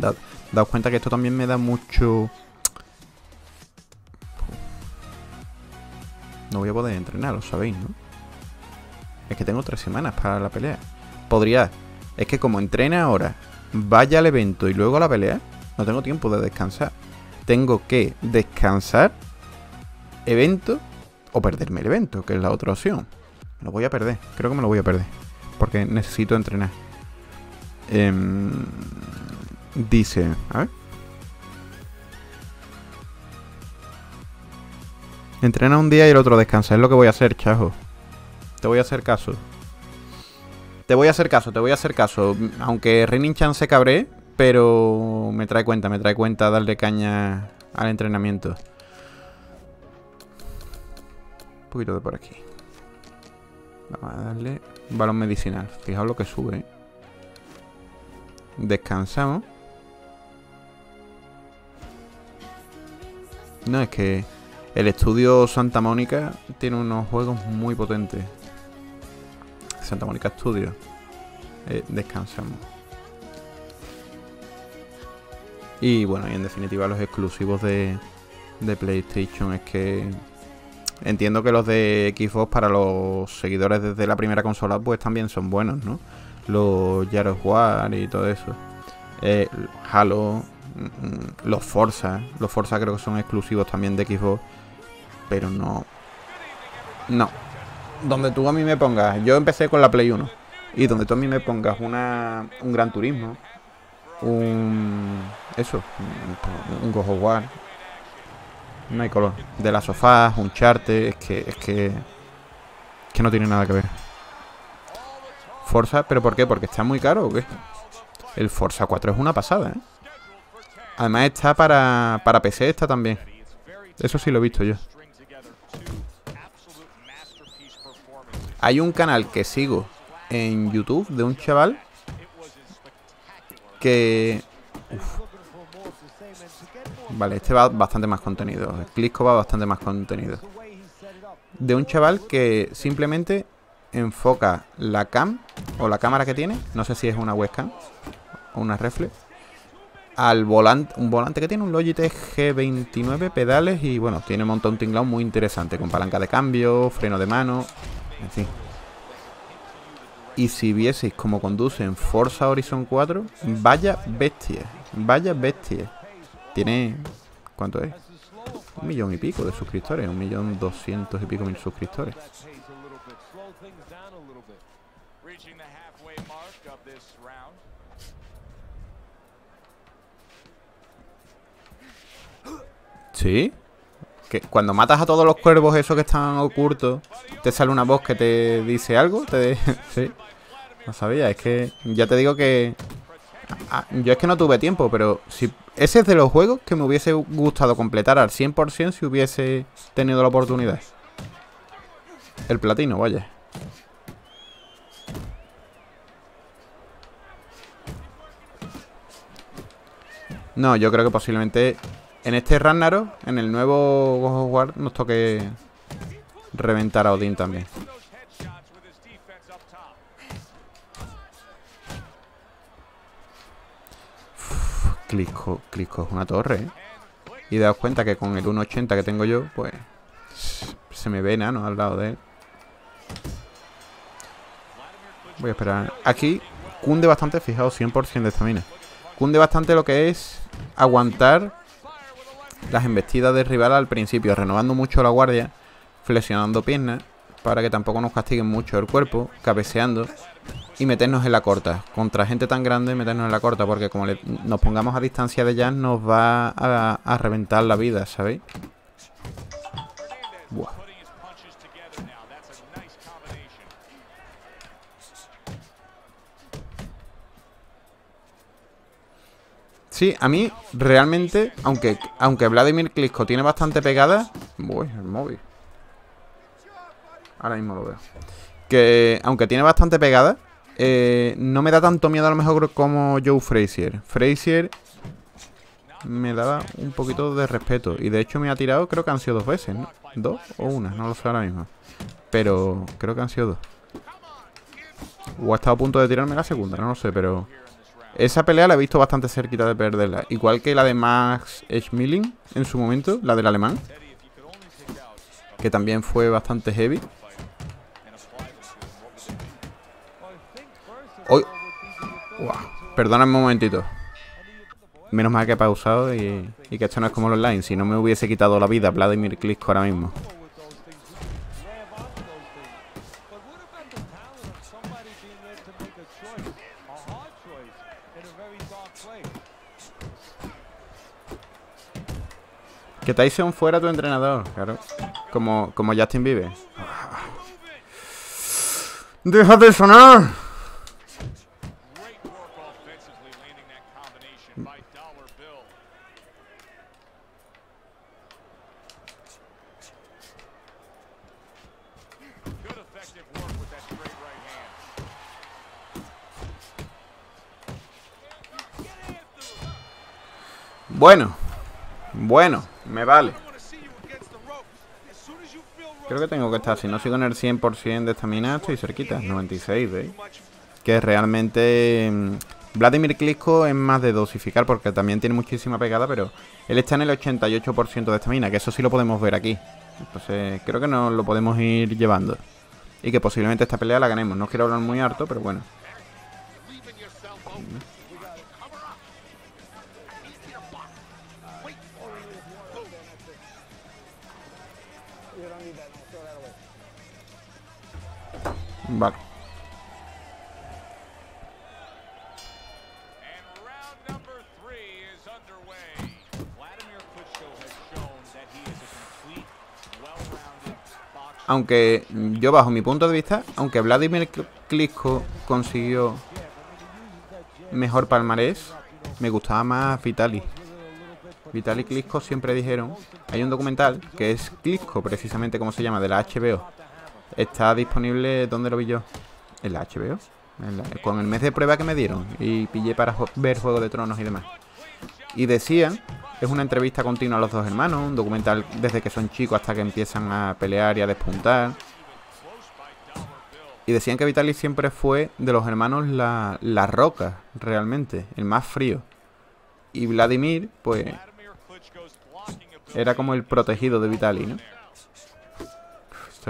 Da, daos cuenta que esto también me da mucho... No voy a poder entrenar, lo sabéis, ¿no? Es que tengo tres semanas para la pelea. Podría... Es que como entrene ahora, vaya al evento y luego a la pelea, no tengo tiempo de descansar. Tengo que descansar, evento o perderme el evento, que es la otra opción. Me lo voy a perder, creo que me lo voy a perder. Porque necesito entrenar. Em, dice, a ver. Entrena un día y el otro descansa. Es lo que voy a hacer, chajo. Te voy a hacer caso. Te voy a hacer caso, te voy a hacer caso. Aunque Renin Chan se cabré, pero me trae cuenta, me trae cuenta darle caña al entrenamiento. Un poquito de por aquí. Vamos a darle balón medicinal. Fijaos lo que sube. Descansamos. No, es que el estudio Santa Mónica tiene unos juegos muy potentes. Santa Mónica Studio. Eh, descansamos. Y bueno, y en definitiva los exclusivos de, de PlayStation es que entiendo que los de Xbox para los seguidores desde la primera consola pues también son buenos, ¿no? Los Gears War y todo eso. Eh, Halo, los Forza, los Forza creo que son exclusivos también de Xbox, pero no... No, donde tú a mí me pongas, yo empecé con la Play 1, y donde tú a mí me pongas una, un Gran Turismo, un... eso, un, of War, no hay color, de las sofás, un charte, es que, es que, es que no tiene nada que ver. Forza, ¿pero por qué? ¿Porque está muy caro o qué? El Forza 4 es una pasada, ¿eh? Además está para, para PC, está también. Eso sí lo he visto yo. Hay un canal que sigo en YouTube de un chaval que... Vale, este va bastante más contenido. El Clisco va bastante más contenido. De un chaval que simplemente enfoca la cam o la cámara que tiene, no sé si es una webcam o una reflex, al volante, un volante que tiene un Logitech G29 pedales y bueno, tiene un montón de tinglado muy interesante con palanca de cambio, freno de mano, en fin. Y si vieseis cómo conduce en Forza Horizon 4, vaya bestia, vaya bestia. Tiene, ¿cuánto es? Un millón y pico de suscriptores, un millón doscientos y pico mil suscriptores. ¿Sí? Que cuando matas a todos los cuervos esos que están ocultos, te sale una voz que te dice algo. Te... sí. No sabía, es que ya te digo que... yo es que no tuve tiempo, pero si ese es de los juegos que me hubiese gustado completar al 100% si hubiese tenido la oportunidad. El platino, vaya. No, yo creo que posiblemente en este Ragnarok, en el nuevo God of War, nos toque reventar a Odín también. Clisco, es una torre, ¿eh? Y daos cuenta que con el 1.80 que tengo yo, pues... Se me ve enano al lado de él. Voy a esperar. Aquí cunde bastante, fijaos, 100% de estamina. Cunde bastante lo que es aguantar las embestidas de rival al principio, renovando mucho la guardia, flexionando piernas, para que tampoco nos castiguen mucho el cuerpo, cabeceando y meternos en la corta. Contra gente tan grande, meternos en la corta, porque como nos pongamos a distancia de ellas, nos va a, a reventar la vida, ¿sabéis? Buah. Sí, a mí realmente, aunque, aunque Vladimir Klitschko tiene bastante pegada... Uy, el móvil. Ahora mismo lo veo. Que aunque tiene bastante pegada, eh, no me da tanto miedo a lo mejor como Joe Frazier. Frazier me daba un poquito de respeto. Y de hecho me ha tirado, creo que han sido dos veces, ¿no? ¿Dos o una? No lo sé ahora mismo. Pero creo que han sido dos. O ha estado a punto de tirarme la segunda, no lo sé, pero... Esa pelea la he visto bastante cerquita de perderla. Igual que la de Max Schmeling en su momento, la del alemán. Que también fue bastante heavy. Hoy. Wow. Perdóname un momentito. Menos mal que he pausado y, y que esto no es como los online. Si no me hubiese quitado la vida Vladimir Klitschko ahora mismo. Que Tyson fuera tu entrenador, claro. Como, como Justin Bieber. ¡Deja de sonar! Bueno, bueno. Me vale. Creo que tengo que estar, si no sigo en el 100% de estamina, estoy cerquita, 96, ¿veis? Que realmente... Mm, Vladimir Klitschko es más de dosificar porque también tiene muchísima pegada, pero él está en el 88% de estamina, que eso sí lo podemos ver aquí. Entonces creo que nos lo podemos ir llevando. Y que posiblemente esta pelea la ganemos. No quiero hablar muy harto, pero bueno. Vale. Aunque yo bajo mi punto de vista, aunque Vladimir Klitschko consiguió mejor palmarés, me gustaba más Vitali. Vitali Klitschko siempre dijeron, hay un documental que es Klitschko precisamente como se llama, de la HBO, Está disponible, ¿dónde lo vi yo? En la HBO. con el mes de prueba que me dieron. Y pillé para ver Juego de Tronos y demás. Y decían, es una entrevista continua a los dos hermanos, un documental desde que son chicos hasta que empiezan a pelear y a despuntar. Y decían que Vitaly siempre fue de los hermanos la, la roca, realmente, el más frío. Y Vladimir, pues, era como el protegido de Vitaly, ¿no?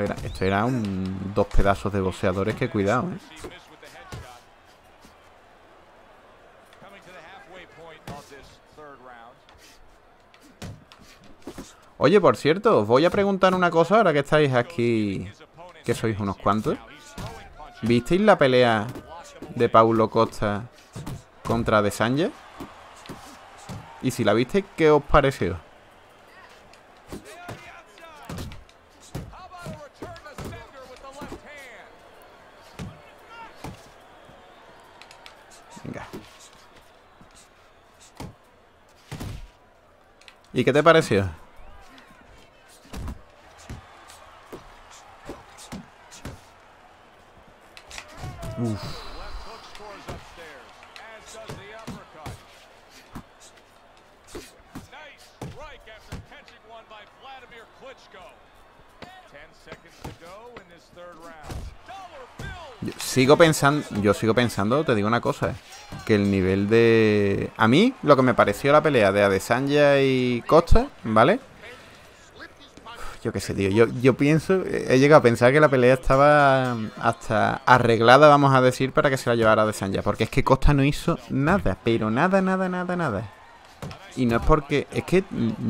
Esto era, un, dos pedazos de boxeadores que cuidado, ¿eh? Oye, por cierto, os voy a preguntar una cosa ahora que estáis aquí, que sois unos cuantos. ¿Visteis la pelea de Paulo Costa contra De Sánchez? Y si la visteis, ¿qué os pareció? ¿Y qué te pareció? Uf. sigo pensando, yo sigo pensando, te digo una cosa, que el nivel de... A mí, lo que me pareció la pelea de Adesanya y Costa, ¿vale? Yo qué sé, tío, yo, yo pienso, he llegado a pensar que la pelea estaba hasta arreglada, vamos a decir, para que se la llevara Adesanya, porque es que Costa no hizo nada, pero nada, nada, nada, nada. Y no es porque, es que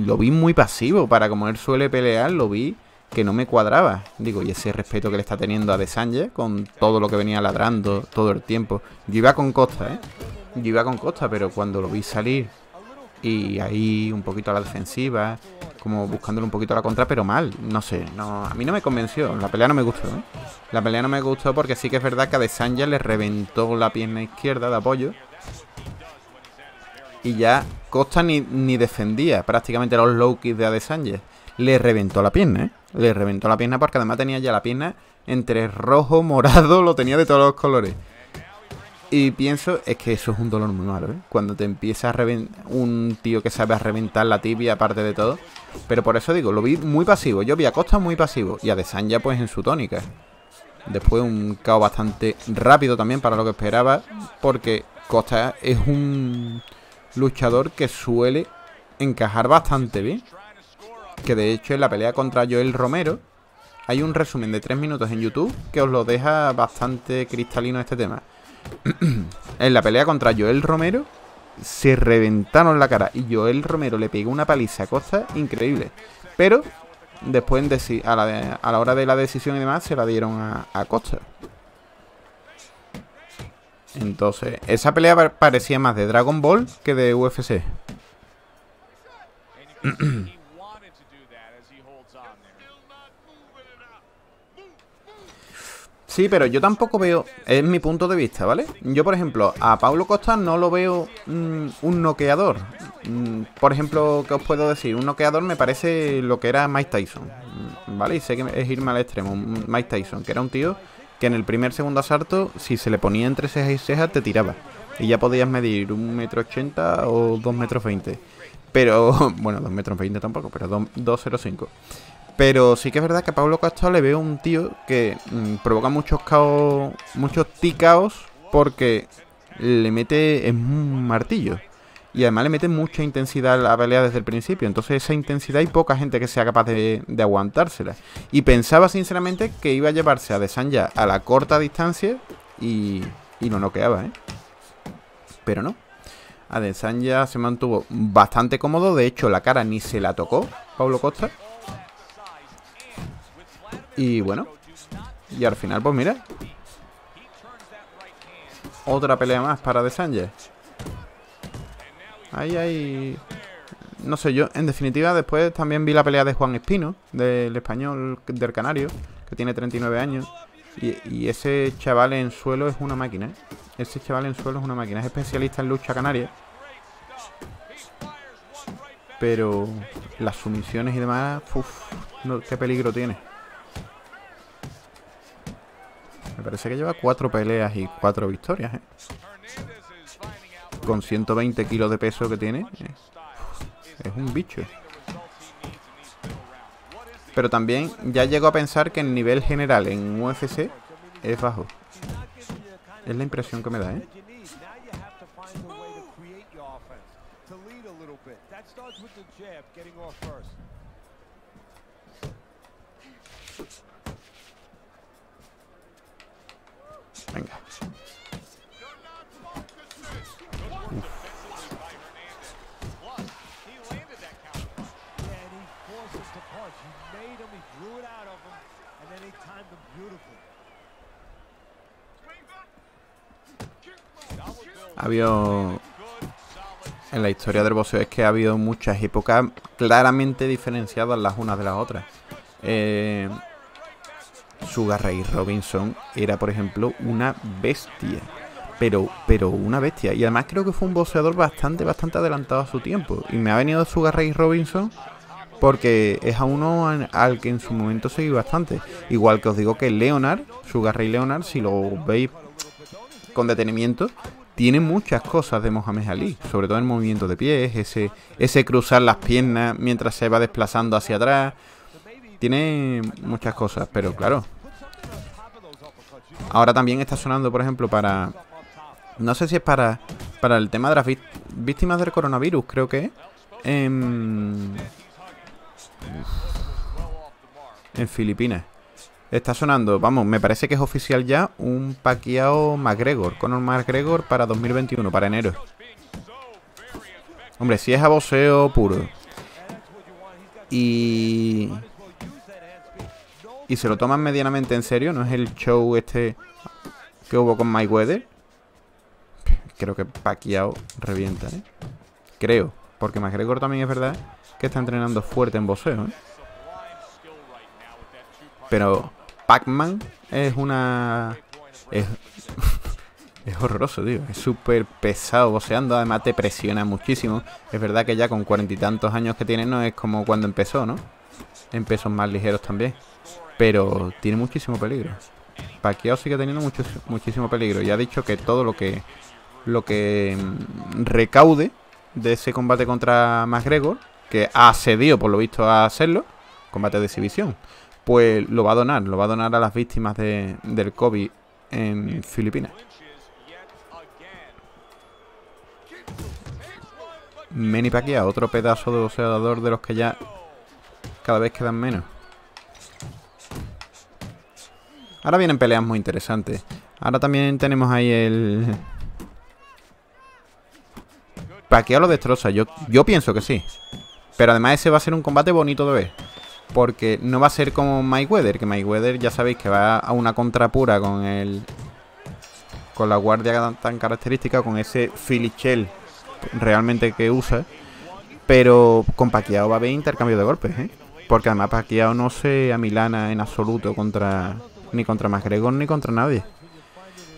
lo vi muy pasivo, para como él suele pelear, lo vi que no me cuadraba. Digo, y ese respeto que le está teniendo a De con todo lo que venía ladrando todo el tiempo. Yo iba con Costa, ¿eh? Yo iba con Costa, pero cuando lo vi salir y ahí un poquito a la defensiva, como buscándole un poquito a la contra, pero mal, no sé, no, a mí no me convenció, la pelea no me gustó, ¿eh? La pelea no me gustó porque sí que es verdad que a De le reventó la pierna izquierda de apoyo. Y ya Costa ni, ni defendía prácticamente los low kicks de Adesanya. Le reventó la pierna, ¿eh? Le reventó la pierna porque además tenía ya la pierna entre rojo, morado, lo tenía de todos los colores. Y pienso, es que eso es un dolor muy malo, ¿eh? Cuando te empieza a reventar un tío que sabe a reventar la tibia, aparte de todo. Pero por eso digo, lo vi muy pasivo. Yo vi a Costa muy pasivo. Y a Desanya pues en su tónica. Después un caos bastante rápido también para lo que esperaba. Porque Costa es un luchador que suele encajar bastante bien. Que de hecho en la pelea contra Joel Romero hay un resumen de 3 minutos en YouTube que os lo deja bastante cristalino este tema. en la pelea contra Joel Romero se reventaron la cara y Joel Romero le pegó una paliza a Costa increíble. Pero después a la, hora de la decisión y demás se la dieron a, a Costa. Entonces, esa pelea parecía más de Dragon Ball que de UFC. Sí, pero yo tampoco veo, es mi punto de vista, ¿vale? Yo, por ejemplo, a Paulo Costa no lo veo mm, un noqueador. Mm, por ejemplo, ¿qué os puedo decir? Un noqueador me parece lo que era Mike Tyson, ¿vale? Y sé que es irme al extremo, Mike Tyson, que era un tío que en el primer segundo asalto, si se le ponía entre cejas y cejas, te tiraba. Y ya podías medir un metro ochenta o dos metros veinte. Pero, bueno, dos metros veinte tampoco, pero 2,05. Pero sí que es verdad que a Pablo Castro le veo un tío que mm, provoca muchos caos, muchos ticaos porque le mete en un martillo. Y además le mete mucha intensidad a la pelea desde el principio. Entonces esa intensidad hay poca gente que sea capaz de, aguantársela. Y pensaba sinceramente que iba a llevarse a Desanya a la corta distancia y, y lo noqueaba, ¿eh? Pero no. Adesanya se mantuvo bastante cómodo. De hecho, la cara ni se la tocó Pablo Costa. Y bueno. Y al final, pues mira. Otra pelea más para Adesanya. Ahí hay... No sé, yo en definitiva después también vi la pelea de Juan Espino, del español del Canario, que tiene 39 años. Y, ese chaval en suelo es una máquina, ¿eh? Ese chaval en suelo es una máquina. Es especialista en lucha canaria. Pero las sumisiones y demás, uff, qué peligro tiene. Me parece que lleva cuatro peleas y cuatro victorias, ¿eh? con 120 kilos de peso que tiene, eh, es un bicho. Pero también ya llego a pensar que el nivel general en UFC es bajo. Es la impresión que me da, ¿eh? Ha habido... En la historia del boxeo es que ha habido muchas épocas claramente diferenciadas las unas de las otras. Eh, Sugar Ray Robinson era, por ejemplo, una bestia. Pero, pero una bestia. Y además creo que fue un boxeador bastante, bastante adelantado a su tiempo. Y me ha venido Sugar Ray Robinson porque es a uno al que en su momento seguí bastante. Igual que os digo que Leonard, Sugar Ray Leonard, si lo veis con detenimiento, tiene muchas cosas de Mohamed Ali, sobre todo el movimiento de pies, ese, ese cruzar las piernas mientras se va desplazando hacia atrás. Tiene muchas cosas, pero claro. Ahora también está sonando, por ejemplo, para... No sé si es para, para el tema de las víctimas del coronavirus, creo que En, en Filipinas. Está sonando, vamos, me parece que es oficial ya un Pacquiao McGregor, Conor McGregor para 2021, para enero. Hombre, si es a boxeo puro. Y... Y se lo toman medianamente en serio, no es el show este que hubo con Mike Weather. Creo que Pacquiao revienta, ¿eh? Creo, porque McGregor también es verdad que está entrenando fuerte en boxeo, ¿eh? Pero Pac-Man es una... Es, horroroso, tío. Es súper pesado boceando, además te presiona muchísimo. Es verdad que ya con cuarenta y tantos años que tiene no es como cuando empezó, ¿no? Pesos más ligeros también. Pero tiene muchísimo peligro. Pacquiao sigue teniendo mucho, muchísimo peligro. Y ha dicho que todo lo que lo que mm, recaude de ese combate contra McGregor, que ha cedido por lo visto a hacerlo, combate de exhibición, pues lo va a donar, lo va a donar a las víctimas de, del COVID en Filipinas. Manny Pacquiao, otro pedazo de boxeador de los que ya cada vez quedan menos. Ahora vienen peleas muy interesantes. Ahora también tenemos ahí el... Pacquiao lo destroza. Yo, yo pienso que sí. Pero además ese va a ser un combate bonito de ver. Porque no va a ser como Mike Weather. Que Mike Weather ya sabéis que va a una contrapura con el... Con la guardia tan característica. Con ese Shell realmente que usa. Pero con Pacquiao va a haber intercambio de golpes, ¿eh? Porque además Pacquiao no se amilana en absoluto contra... Ni contra McGregor ni contra nadie.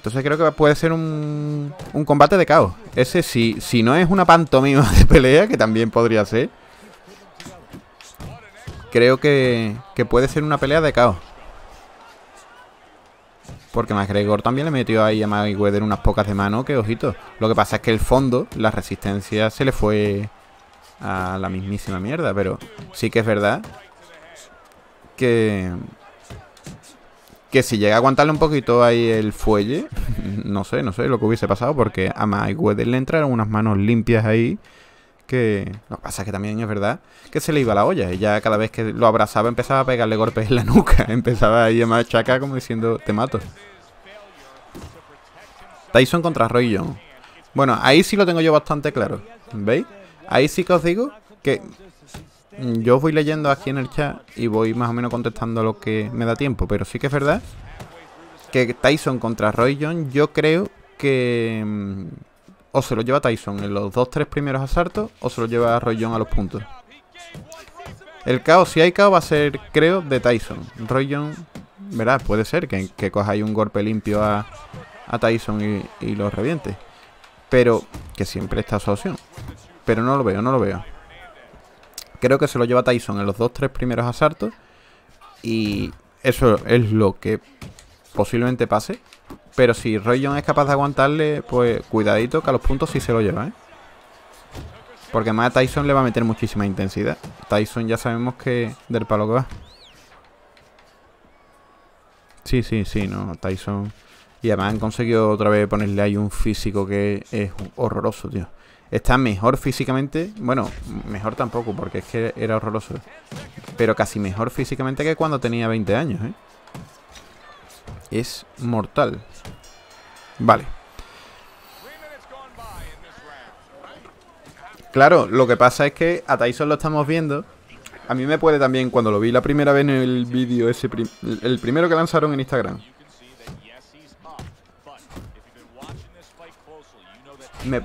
Entonces creo que puede ser un, un combate de caos. Ese si, si no es una pantomima de pelea, que también podría ser. Creo que, que puede ser una pelea de caos. Porque McGregor también le metió ahí a Mayweather unas pocas de mano, que ojito. Lo que pasa es que el fondo, la resistencia se le fue a la mismísima mierda. Pero sí que es verdad que, que si llega a aguantarle un poquito ahí el fuelle, no sé, no sé lo que hubiese pasado, porque a Mayweather le entraron unas manos limpias ahí. Que lo que pasa es que también es verdad que se le iba la olla. Ella cada vez que lo abrazaba empezaba a pegarle golpes en la nuca. Empezaba ahí a machacar como diciendo, te mato. Tyson contra Roy Jones. Bueno, ahí sí lo tengo yo bastante claro. ¿Veis? Ahí sí que os digo que yo voy leyendo aquí en el chat y voy más o menos contestando lo que me da tiempo. Pero sí que es verdad que Tyson contra Roy Jones, yo creo que mm, o se lo lleva Tyson en los dos, tres primeros asaltos o se lo lleva Roy Jones a los puntos. El caos, si hay caos, va a ser, creo, de Tyson. Roy Jones, verá, puede ser que, que cojáis un golpe limpio a, a Tyson y, y lo reviente. Pero que siempre está su opción. Pero no lo veo, no lo veo. Creo que se lo lleva Tyson en los dos, tres primeros asaltos. Y eso es lo que posiblemente pase. Pero si Roy Jones es capaz de aguantarle, pues cuidadito que a los puntos sí se lo lleva, ¿eh? Porque además a Tyson le va a meter muchísima intensidad. Tyson ya sabemos que del palo que va. Sí, sí, sí, no. Tyson... Y además han conseguido otra vez ponerle ahí un físico que es horroroso, tío. Está mejor físicamente. Bueno, mejor tampoco, porque es que era horroroso. Pero casi mejor físicamente que cuando tenía 20 años, ¿eh? Es mortal. Vale. Claro, lo que pasa es que a Tyson lo estamos viendo. A mí me puede también, cuando lo vi la primera vez en el vídeo, ese el primero que lanzaron en Instagram. Me,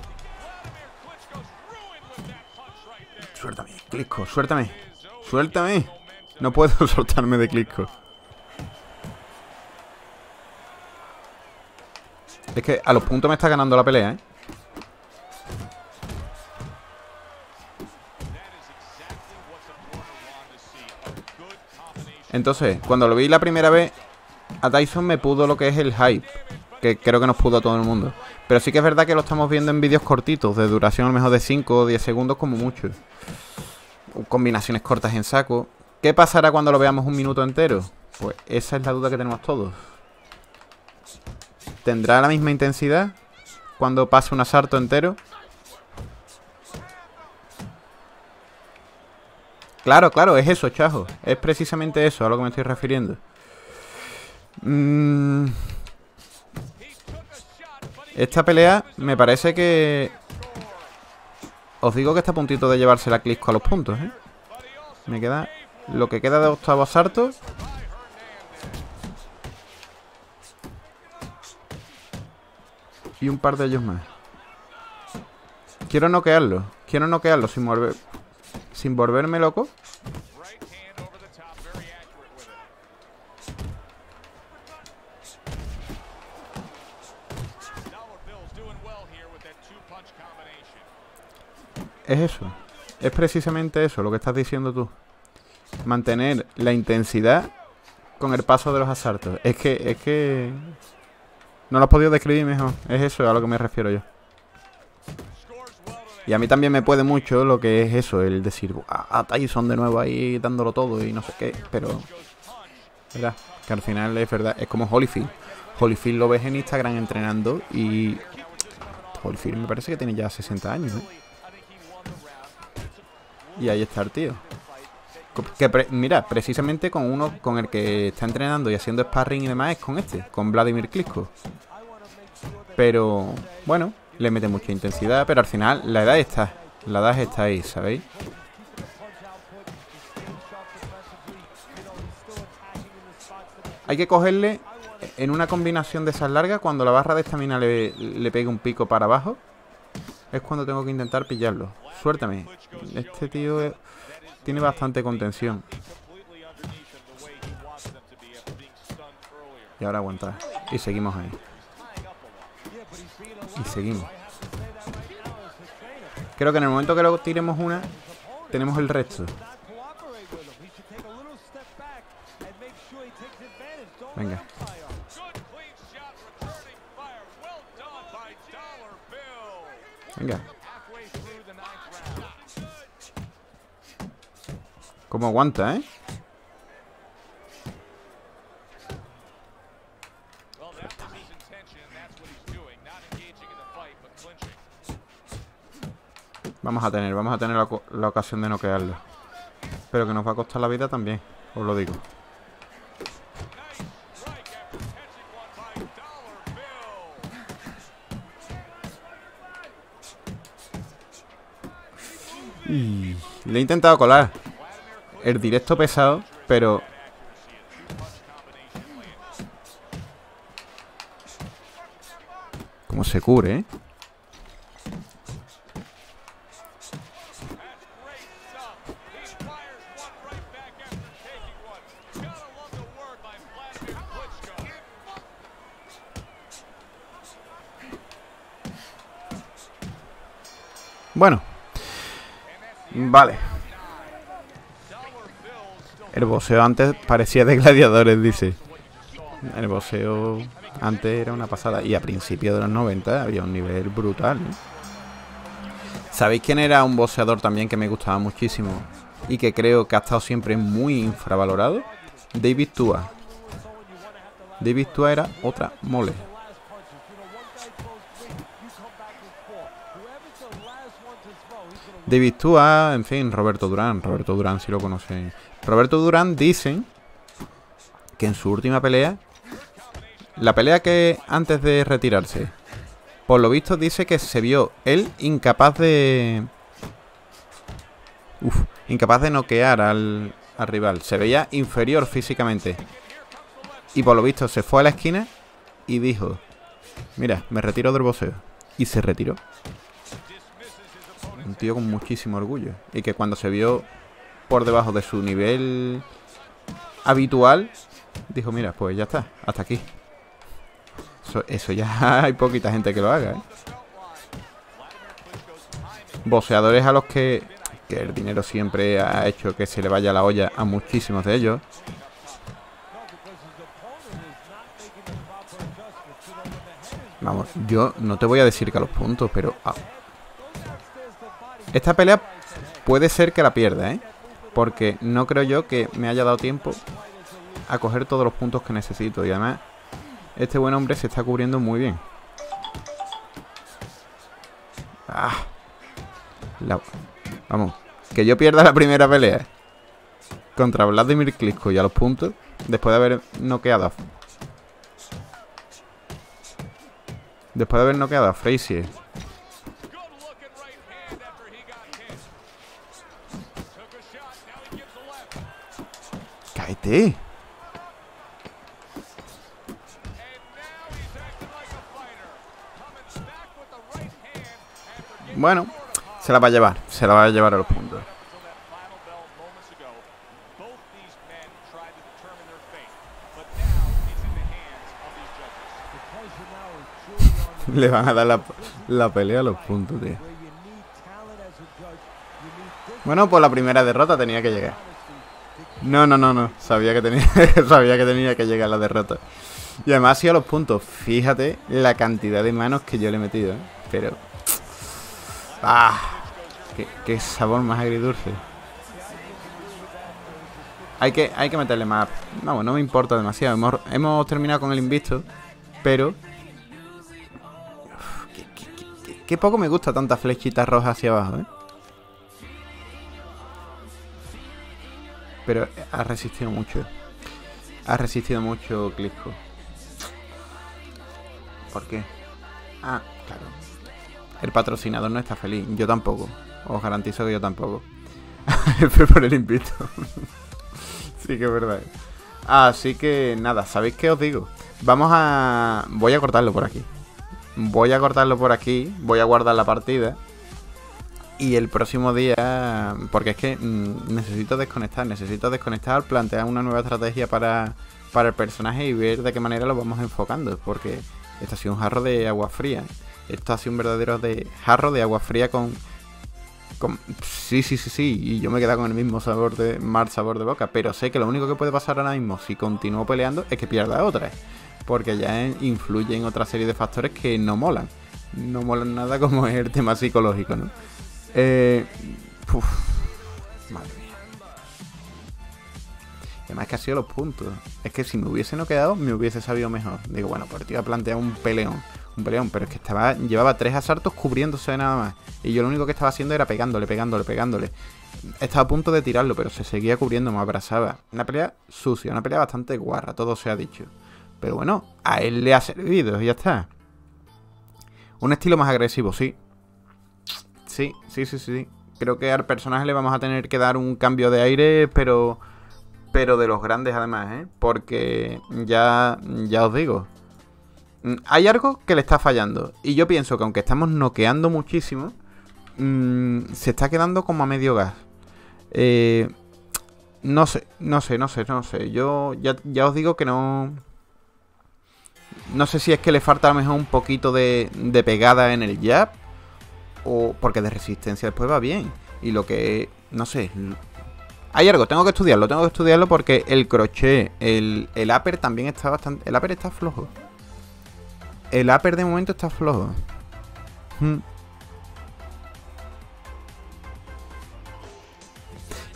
Suéltame, Clisco, suéltame. Suéltame. No puedo soltarme de Clisco. Es que a los puntos me está ganando la pelea, ¿eh? Entonces, cuando lo vi la primera vez, a Tyson me pudo lo que es el hype. Que creo que nos pudo a todo el mundo. Pero sí que es verdad que lo estamos viendo en vídeos cortitos, de duración a lo mejor de 5 o 10 segundos como mucho combinaciones cortas en saco. ¿Qué pasará cuando lo veamos un minuto entero? Pues esa es la duda que tenemos todos. ¿Tendrá la misma intensidad cuando pase un asalto entero? Claro, claro, es eso, chajo. Es precisamente eso a lo que me estoy refiriendo. Mm. Esta pelea me parece que os digo que está a puntito de llevarse la Clisco a los puntos, ¿eh? Me queda lo que queda de octavo asalto. Y un par de ellos más. Quiero noquearlo. Quiero noquearlo sin volver... Sin volverme loco. es eso. Es precisamente eso lo que estás diciendo tú. Mantener la intensidad con el paso de los asaltos. Es que, es que... No lo has podido describir mejor. Es eso a lo que me refiero yo. Y a mí también me puede mucho lo que es eso, el decir, a Tyson de nuevo ahí dándolo todo y no sé qué, pero... ¿Verdad? Que al final es verdad, es como Holyfield. Holyfield lo ves en Instagram entrenando y... Holyfield me parece que tiene ya 60 años, ¿eh? Y ahí está el tío. Que mira, precisamente con uno con el que está entrenando y haciendo sparring y demás es con este, con Vladimir Klitschko. Pero, bueno, le mete mucha intensidad, pero al final la edad está. La edad está ahí, ¿sabéis? Hay que cogerle en una combinación de esas largas, cuando la barra de estamina le, le pegue un pico para abajo, es cuando tengo que intentar pillarlo. Suéltame. Este tío tiene bastante contención. Y ahora aguantar. Y seguimos ahí. Y seguimos. Creo que en el momento que lo tiremos una, tenemos el resto. Venga. Venga. ¿Cómo aguanta, eh? Vamos a tener, vamos a tener la, la ocasión de noquearlo. Pero que nos va a costar la vida también, os lo digo. Le he intentado colar el directo pesado, pero... ¿Cómo se cubre, eh? Bueno, Vale. El boxeo antes parecía de gladiadores, dice. El boxeo antes era una pasada. Y a principios de los 90 había un nivel brutal. ¿Sabéis quién era un boxeador también que me gustaba muchísimo? Y que creo que ha estado siempre muy infravalorado. David Tua. David Tua era otra mole. David Tua, en fin, Roberto Durán. Roberto Durán si lo conocen. Roberto Durán dicen que en su última pelea, la pelea que antes de retirarse, por lo visto dice que se vio él incapaz de... Uf, incapaz de noquear al, al rival. Se veía inferior físicamente. Y por lo visto se fue a la esquina y dijo, mira, me retiro del boxeo. Y se retiró. Un tío con muchísimo orgullo. Y que cuando se vio por debajo de su nivel habitual, dijo, mira, pues ya está, hasta aquí. Eso, ya hay poquita gente que lo haga, ¿eh? Boceadores a los que, que el dinero siempre ha hecho que se le vaya la olla a muchísimos de ellos. Vamos, yo no te voy a decir que a los puntos, pero esta pelea puede ser que la pierda, ¿eh? Porque no creo yo que me haya dado tiempo a coger todos los puntos que necesito. Y además, este buen hombre se está cubriendo muy bien. Ah. Vamos. Que yo pierda la primera pelea contra Vladimir Klitschko y a los puntos después de haber noqueado a... Después de haber noqueado a Frazier Bueno, se la va a llevar, se la va a llevar a los puntos. Le van a dar la, la pelea a los puntos, tío. Bueno, pues la primera derrota tenía que llegar. No, no, no, no. Sabía que tenía, sabía que tenía que llegar la derrota. Y además ha sido los puntos. Fíjate la cantidad de manos que yo le he metido. ¿eh? Pero... ¡Ah! Qué, sabor más agridulce. Hay que, hay que meterle más... No, no me importa demasiado. Hemos, terminado con el invisto. Pero... qué, poco me gusta tanta flechita roja hacia abajo, ¿eh? Pero ha resistido mucho. Ha resistido mucho Klitschko. ¿Por qué? Ah, claro. El patrocinador no está feliz. Yo tampoco. Os garantizo que yo tampoco. F por el invito. sí que es verdad. Así que nada, ¿sabéis qué os digo? Vamos a... Voy a cortarlo por aquí. Voy a cortarlo por aquí. Voy a guardar la partida. Y el próximo día... Porque es que mm, necesito desconectar. Necesito desconectar, plantear una nueva estrategia para, para el personaje y ver de qué manera lo vamos enfocando. Porque esto ha sido un jarro de agua fría. Esto ha sido un verdadero de jarro de agua fría con Sí, sí, sí, sí. Y yo me he quedado con el mismo sabor de mal sabor de boca. Pero sé que lo único que puede pasar ahora mismo si continúo peleando es que pierda otra. Porque ya influye en otra serie de factores que no molan. No molan nada como es el tema psicológico, ¿no? Eh, madre mía. Además que ha sido los puntos. Es que si me hubiese no quedado, me hubiese sabido mejor. Digo, bueno, pues te iba a plantear un peleón un peleón, pero es que estaba llevaba tres asaltos cubriéndose nada más. Y yo lo único que estaba haciendo era pegándole, pegándole, pegándole. Estaba a punto de tirarlo, pero se seguía cubriendo, me abrazaba. Una pelea sucia, una pelea bastante guarra, todo se ha dicho. Pero bueno, a él le ha servido, y ya está. Un estilo más agresivo, sí. Sí, sí, sí, sí. Creo que al personaje le vamos a tener que dar un cambio de aire, pero... Pero de los grandes además, ¿eh? Porque ya, ya os digo, Mm, hay algo que le está fallando. Y yo pienso que aunque estamos noqueando muchísimo, mm, se está quedando como a medio gas. Eh, no sé, no sé, no sé, no sé. Yo ya, os digo que no... No sé si es que le falta a lo mejor un poquito de, de pegada en el jab. O porque de resistencia después va bien. Y lo que... No sé. Hay algo, tengo que estudiarlo, tengo que estudiarlo porque el crochet, el, el upper también está bastante... El upper está flojo. El upper de momento está flojo. Hmm.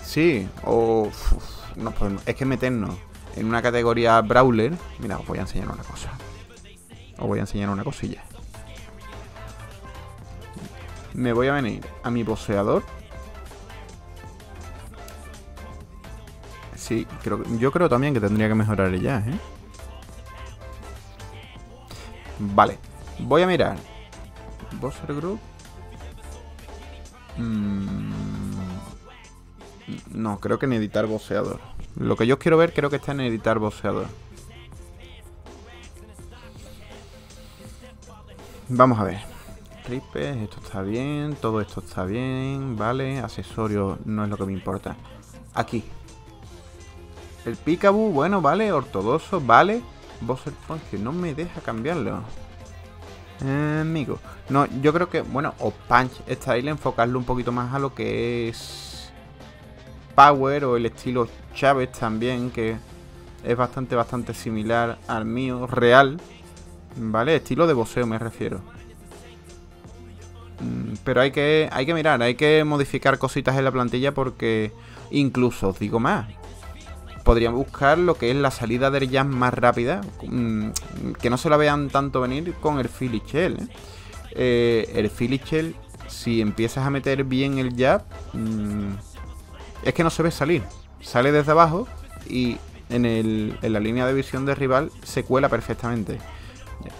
Sí, o... no podemos, es que meternos en una categoría brawler... Mira, os voy a enseñar una cosa. Os voy a enseñar una cosilla. Me voy a venir a mi boxeador. Sí, creo, yo creo también que tendría que mejorar ya, ¿eh? Vale, voy a mirar. Bosser Group. Mm, no, creo que en editar boceador. Lo que yo quiero ver creo que está en editar boceador. Vamos a ver. Ripes, esto está bien, todo esto está bien, vale. Accesorios no es lo que me importa. Aquí. El Picaboo, bueno, vale. Ortodoxo, vale. Bowser Punch, no me deja cambiarlo. amigo. No, yo creo que, bueno, o Punch Style, enfocarlo un poquito más a lo que es Power o el estilo Chávez también, que es bastante, bastante similar al mío, real. ¿Vale? Estilo de boxeo me refiero. Pero hay que, hay que mirar, hay que modificar cositas en la plantilla porque incluso os digo más podrían buscar lo que es la salida del jam más rápida, mm, que no se la vean tanto venir con el Philly. ¿eh? Eh, el Philly si empiezas a meter bien el jab, mm, es que no se ve salir. Sale desde abajo y en, el, en la línea de visión del rival se cuela perfectamente.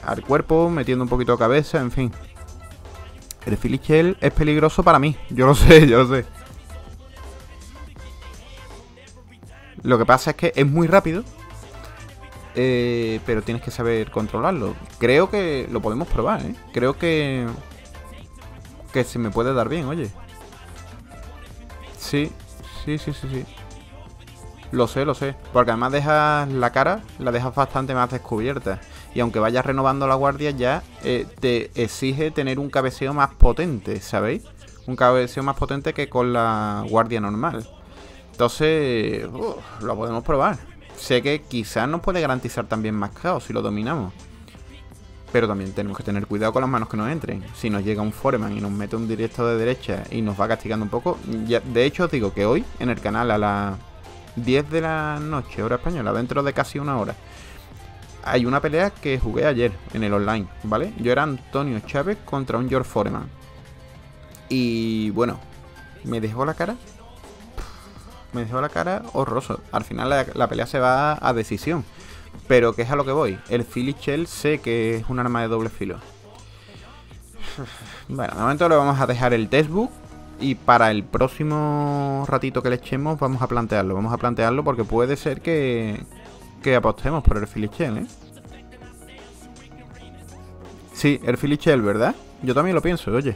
Al cuerpo, metiendo un poquito de cabeza, en fin. El Philly Shell es peligroso para mí, yo lo sé, yo lo sé. Lo que pasa es que es muy rápido, eh, pero tienes que saber controlarlo. Creo que lo podemos probar, ¿eh? Creo que que se me puede dar bien, oye. Sí, sí, sí, sí, sí. Lo sé, lo sé. Porque además dejas la cara, la dejas bastante más descubierta. Y aunque vayas renovando la guardia, ya eh, te exige tener un cabeceo más potente, ¿sabéis? Un cabeceo más potente que con la guardia normal. Entonces, lo podemos probar. Sé que quizás nos puede garantizar también más caos si lo dominamos. Pero también tenemos que tener cuidado con las manos que nos entren. Si nos llega un foreman y nos mete un directo de derecha y nos va castigando un poco. de hecho, os digo que hoy en el canal a las 10 de la noche, hora española, dentro de casi una hora, hay una pelea que jugué ayer en el online, ¿vale? Yo era Antonio Chávez contra un George Foreman. Y bueno, me dejó la cara me dejó la cara horroroso. Al final la, pelea se va a decisión. Pero que es a lo que voy. El Philly Shell sé que es un arma de doble filo. Bueno, de momento le vamos a dejar el testbook. Y para el próximo ratito que le echemos vamos a plantearlo. Vamos a plantearlo porque puede ser que, que apostemos por el Shell, ¿eh? Sí, el Shell, ¿verdad? Yo también lo pienso, oye.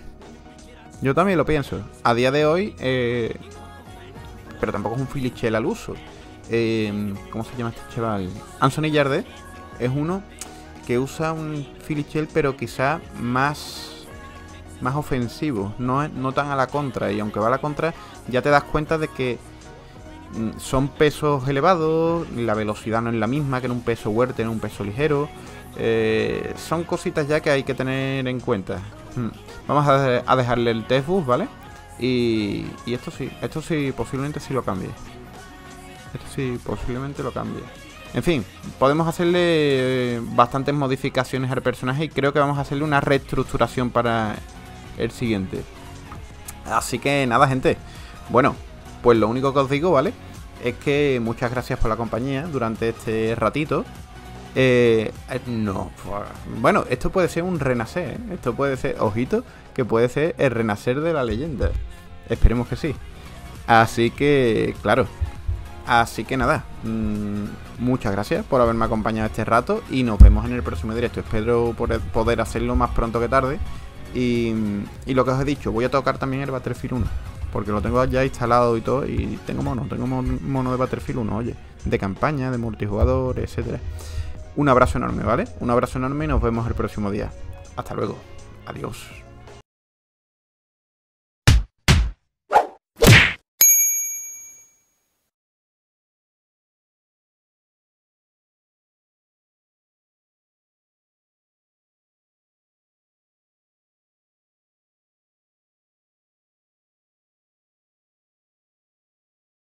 Yo también lo pienso. A día de hoy, eh, pero tampoco es un Shell al uso. Eh, ¿Cómo se llama este chaval? Anthony es uno que usa un Shell, pero quizá más más ofensivo, no, no tan a la contra. Y aunque va a la contra, ya te das cuenta de que son pesos elevados, la velocidad no es la misma que en un peso fuerte, en un peso ligero. Eh, son cositas ya que hay que tener en cuenta. Hmm. Vamos a, dejarle el test bus, ¿vale? Y, y esto sí, esto sí, posiblemente sí lo cambie. Esto sí, posiblemente lo cambie. En fin, podemos hacerle bastantes modificaciones al personaje y creo que vamos a hacerle una reestructuración para el siguiente. Así que nada, gente. Bueno, pues lo único que os digo, ¿vale? Es que muchas gracias por la compañía durante este ratito. Eh, eh, no, bueno, esto puede ser un renacer, ¿eh? esto puede ser, ojito, que puede ser el renacer de la leyenda. Esperemos que sí. Así que, claro. Así que nada, mm, muchas gracias por haberme acompañado este rato y nos vemos en el próximo directo. Espero poder hacerlo más pronto que tarde. Y, y lo que os he dicho, voy a tocar también el Battlefield 1. Porque lo tengo ya instalado y todo. Y tengo mono, tengo mono de Battlefield 1, oye. De campaña, de multijugador, etcétera. Un abrazo enorme, ¿vale? Un abrazo enorme y nos vemos el próximo día. Hasta luego. Adiós.